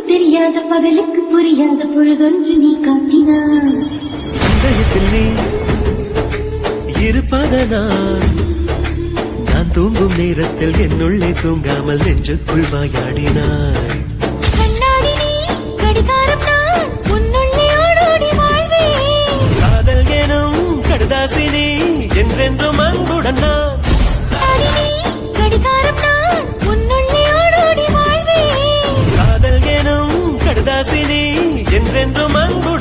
தெரியாத பகலுக்கு புரியாத பொழுதொன்று நீ காட்டினாய். இருப்பதனால் நான் தூங்கும் நேரத்தில் என்னுள்ளே தூங்காமல் நெஞ்சுக்குள் வாயாடினாய். என்றென்றும் அன்புடன் நான் மனசினி என்றென்றும் அன்பு